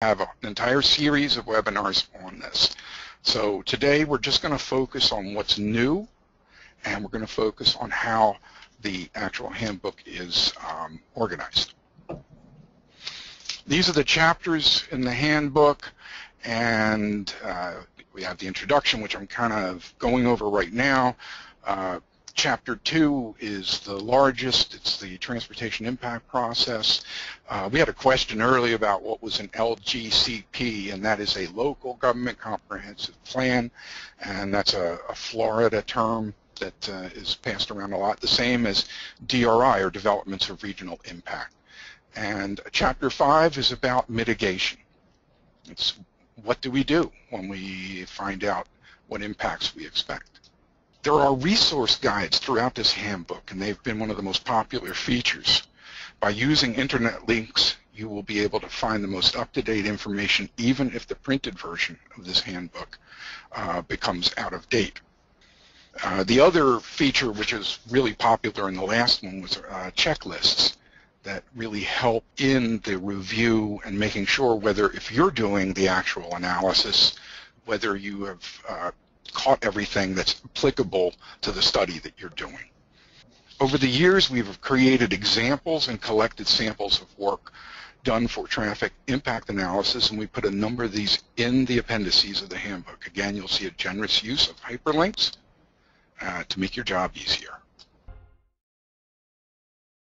have an entire series of webinars on this. So today we're just going to focus on what's new and we're going to focus on how the actual handbook is um, organized. These are the chapters in the handbook and uh, we have the introduction which I'm kind of going over right now. Uh, Chapter 2 is the largest. It's the transportation impact process. Uh, we had a question earlier about what was an LGCP, and that is a local government comprehensive plan, and that's a, a Florida term that uh, is passed around a lot, the same as DRI, or Developments of Regional Impact. And Chapter 5 is about mitigation. It's what do we do when we find out what impacts we expect. There are resource guides throughout this handbook, and they've been one of the most popular features. By using internet links, you will be able to find the most up-to-date information even if the printed version of this handbook uh, becomes out of date. Uh, the other feature which is really popular in the last one was uh, checklists that really help in the review and making sure whether if you're doing the actual analysis, whether you have uh, caught everything that's applicable to the study that you're doing. Over the years, we've created examples and collected samples of work done for traffic impact analysis, and we put a number of these in the appendices of the handbook. Again, you'll see a generous use of hyperlinks uh, to make your job easier.